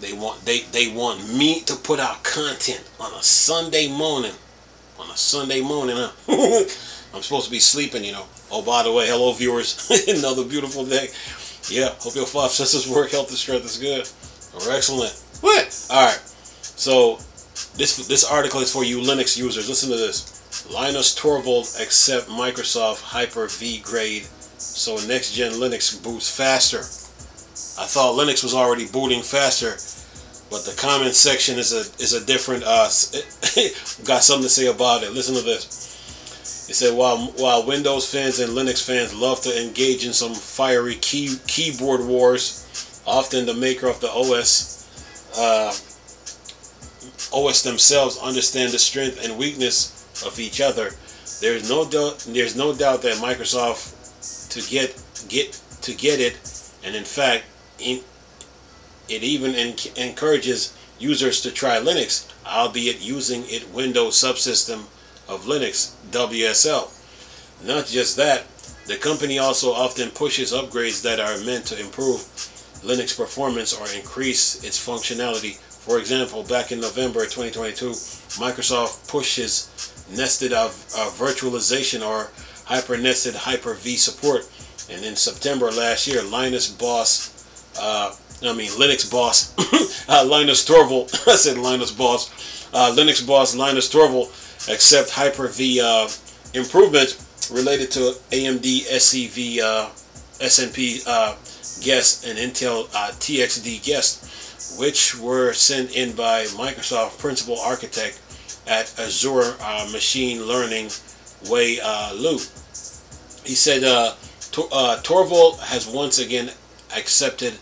They want they they want me to put out content on a Sunday morning. On a Sunday morning, huh? I'm supposed to be sleeping, you know. Oh, by the way, hello viewers. Another beautiful day. Yeah, hope your five senses work, health and strength is good. Or excellent. What? Alright. So this this article is for you Linux users. Listen to this. Linus Torvald accept Microsoft Hyper-V grade so next gen Linux boots faster. I thought Linux was already booting faster, but the comment section is a is a different. Uh, got something to say about it. Listen to this. It said while while Windows fans and Linux fans love to engage in some fiery key keyboard wars, often the maker of the OS uh, OS themselves understand the strength and weakness of each other. There's no doubt. There's no doubt that Microsoft to get get to get it, and in fact, it even encourages users to try Linux, albeit using it Windows subsystem of Linux, WSL. Not just that, the company also often pushes upgrades that are meant to improve Linux performance or increase its functionality. For example, back in November 2022, Microsoft pushes nested of virtualization or hyper-nested Hyper-V support. And in September last year, Linus Boss uh, I mean Linux boss uh, Linus Torvald. I said Linus boss. Uh, Linux boss Linus Torvald accept Hyper-V uh, improvements related to AMD SCV uh, SNP uh, guest and Intel uh, TXT guest, which were sent in by Microsoft principal architect at Azure uh, Machine Learning Wei Liu. He said Tor- Torvald has once again accepted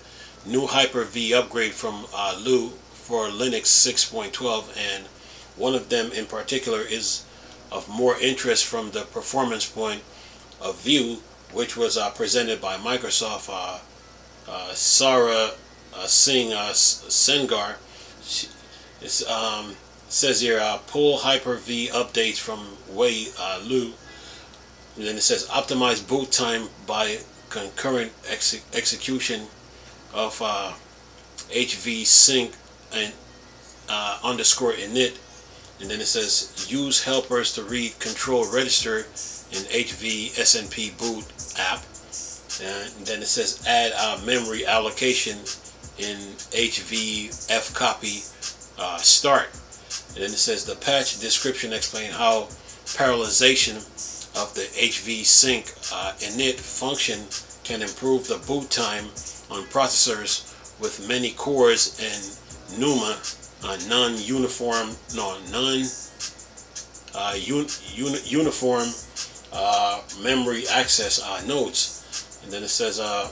new Hyper-V upgrade from uh, Liu for Linux 6.12 and one of them in particular is of more interest from the performance point of view which was uh, presented by Microsoft uh, uh Sarah uh, Singh uh, Sengar. She, um, says here pull Hyper-V updates from Wei Liu. And then it says optimize boot time by concurrent ex execution of uh, HV sync and uh, underscore init. And then it says use helpers to read control register in HV SNP boot app. And then it says add memory allocation in HV F copy uh, start. And then it says the patch description explain how parallelization of the HV sync uh, init function can improve the boot time on processors with many cores and NUMA uh, non-uniform, no, non uh, uh, memory access uh, nodes. And then it says uh,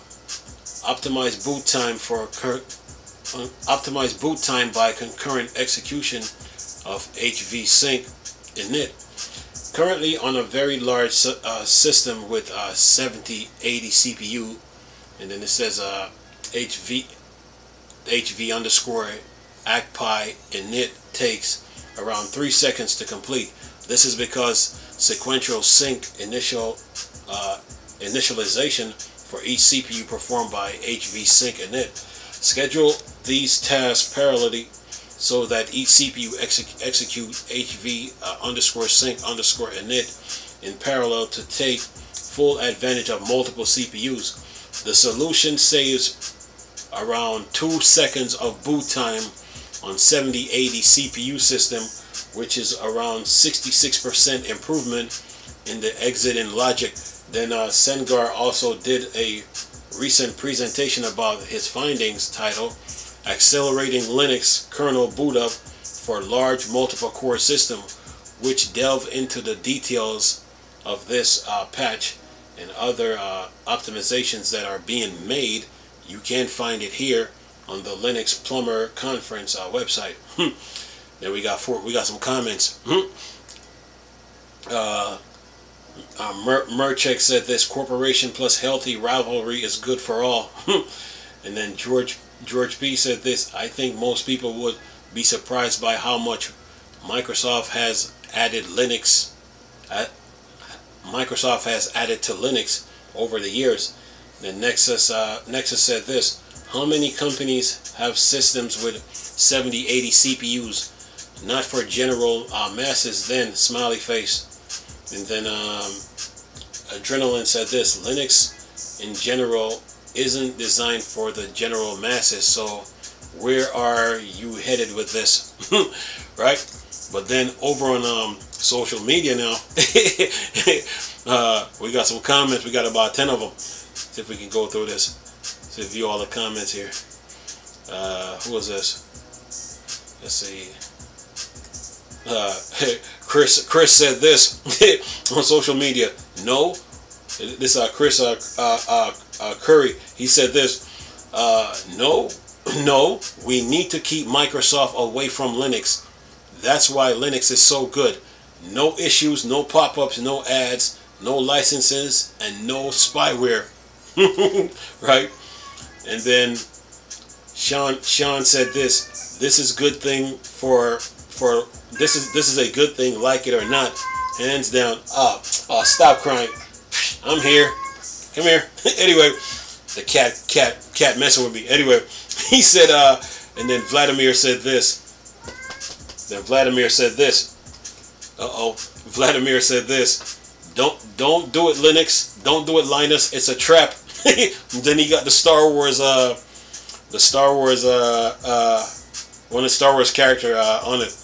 optimize boot time for uh, optimize boot time by concurrent execution of HV sync init. Currently on a very large system with 70, 80 CPU and then it says uh, HV HV underscore ACPI init takes around three seconds to complete. This is because sequential sync initial uh, initialization for each CPU performed by HV sync init. Schedule these tasks parallelly so that each CPU exec execute HV uh, underscore sync underscore init in parallel to take full advantage of multiple CPUs. The solution saves around 2 seconds of boot time on 7080 CPU system, which is around 66% improvement in the exit in logic. Then uh, Sengar also did a recent presentation about his findings titled Accelerating Linux Kernel Boot Up for Large Multiple Core System, which delve into the details of this uh, patch and other uh, optimizations that are being made, you can find it here on the Linux Plumber Conference uh, website. Hmm. then we got four, we got some comments. Hmm. Uh, uh, Mer Merchek said this corporation plus healthy rivalry is good for all. Hmm. and then George George B said this. I think most people would be surprised by how much Microsoft has added Linux Microsoft has added to Linux over the years. Then Nexus uh, Nexus said this: How many companies have systems with 70, 80 CPUs? Not for general uh, masses. Then smiley face, and then um, adrenaline said this: Linux in general isn't designed for the general masses. So where are you headed with this? right? But then over on um, social media now, uh, we got some comments. We got about 10 of them. See if we can go through this. See view all the comments here. Uh, who is this? Let's see. Uh, Chris Chris said this on social media. No, this uh, Chris uh, uh, uh, uh Curry. He said this. Uh, no, no, we need to keep Microsoft away from Linux. That's why Linux is so good. No issues, no pop-ups, no ads, no licenses, and no spyware. right? And then Sean Sean said this. This is good thing for for this is this is a good thing, like it or not. Hands down. Ah, oh, stop crying. I'm here. Come here. anyway, the cat cat cat messing with me. Anyway, he said uh and then Vladimir said this. Then Vladimir said this. Uh-oh. Vladimir said this. Don't don't do it Linux. Don't do it Linus. It's a trap. then he got the Star Wars uh the Star Wars uh uh one of the Star Wars character uh, on it.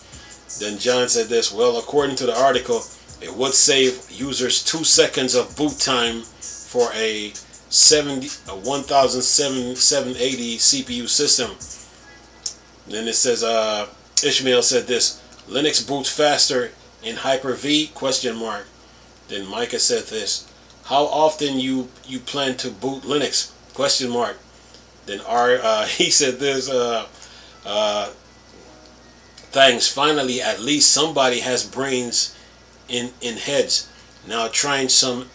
Then John said this, well according to the article, it would save users two seconds of boot time for a 70 a 1780 CPU system. Then it says uh Ishmael said this, Linux boots faster in Hyper-V question mark. Then Micah said this, how often you you plan to boot Linux question mark. Then R uh, he said this uh, uh, thanks finally at least somebody has brains in in heads. Now trying some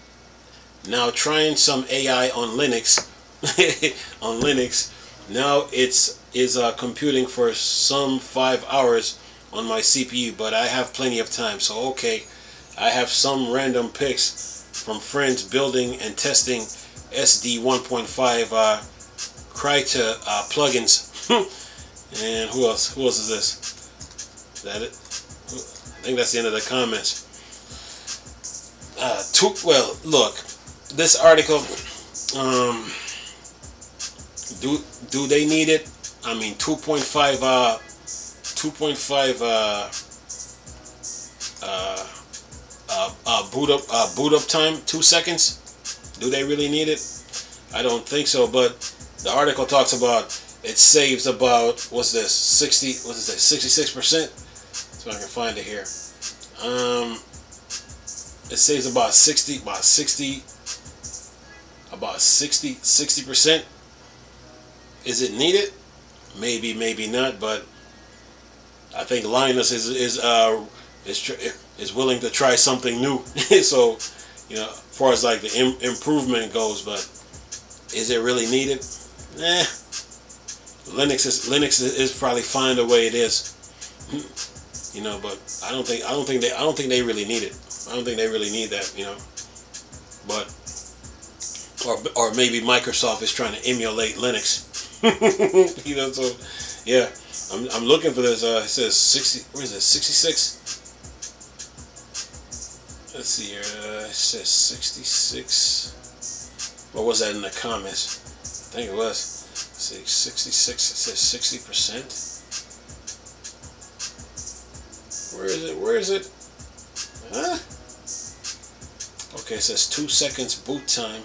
now trying some AI on Linux on Linux. Now it's is uh, computing for some five hours on my CPU, but I have plenty of time. So okay, I have some random picks from friends building and testing SD 1.5 uh, Krita uh, plugins. and who else? Who else is this? Is that it? I think that's the end of the comments. Uh, too, well, look, this article. Um, do do they need it? I mean, 2.5, uh, 2.5, uh, uh, uh, uh, boot up, uh, boot up time, two seconds. Do they really need it? I don't think so. But the article talks about it saves about what's this, 60, what is that, 66 percent? So I can find it here. Um, it saves about 60, about 60, about 60, 60 percent. Is it needed? maybe, maybe not, but I think Linus is is uh, is is willing to try something new. so, you know, as far as like the Im improvement goes, but is it really needed? Eh. Linux is Linux is probably fine the way it is. You know, but I don't think I don't think they I don't think they really need it. I don't think they really need that. You know, but or or maybe Microsoft is trying to emulate Linux. you know, so yeah, I'm, I'm looking for this. Uh, it says 60. Where is it? 66. Let's see here. Uh, it says 66. What was that in the comments? I think it was. See, 66. It says 60 percent. Where is it? Where is it? Huh? Okay, it says two seconds boot time,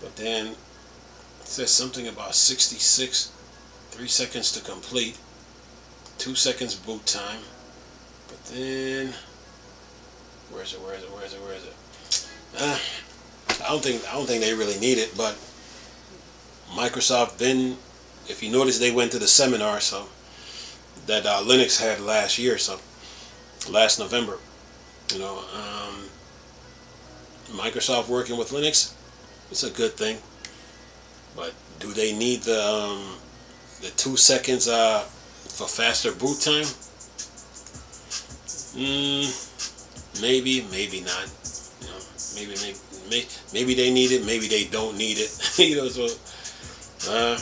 but then it says something about 66, 3 seconds to complete, 2 seconds boot time, but then, where is it, where is it, where is it, where is it? Uh, I don't think, I don't think they really need it, but Microsoft then, if you notice, they went to the seminar, so, that uh, Linux had last year, so, last November, you know, um, Microsoft working with Linux, it's a good thing. But do they need the um, the two seconds uh, for faster boot time? Mm, maybe, maybe not. You know, maybe, maybe, maybe they need it. Maybe they don't need it. you know, so uh,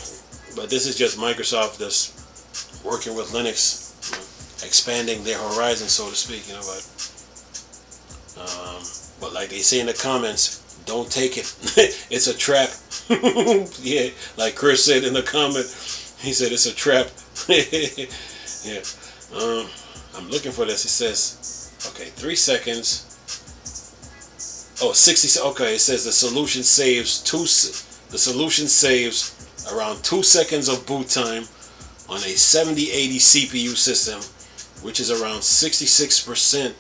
but this is just Microsoft just working with Linux, you know, expanding their horizon, so to speak. You know, but um, but like they say in the comments, don't take it. it's a trap. yeah, like Chris said in the comment, he said it's a trap. yeah. Um, I'm looking for this. It says, okay, three seconds. Oh, 60. Okay, it says the solution saves two. The solution saves around two seconds of boot time on a 7080 CPU system, which is around 66%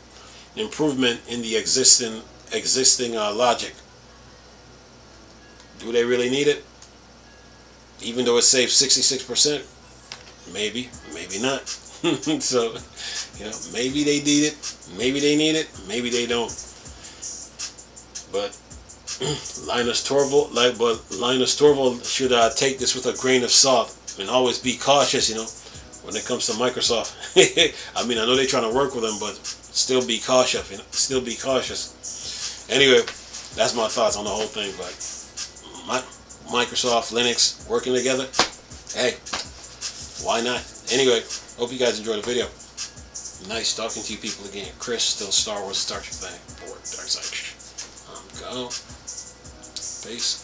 improvement in the existing existing uh, logic. Do they really need it? Even though it saves 66%? Maybe, maybe not. so, you know, maybe they need it, maybe they need it, maybe they don't. But Linus Torvald, like, but Linus Torvald should uh, take this with a grain of salt and always be cautious, you know, when it comes to Microsoft. I mean, I know they're trying to work with them, but still be cautious, you know, still be cautious. Anyway, that's my thoughts on the whole thing. But my, Microsoft, Linux working together, hey, why not? Anyway, hope you guys enjoyed the video. Nice talking to you people again. Chris, still Star Wars, Star Trek Dark Side. Um, go. Peace.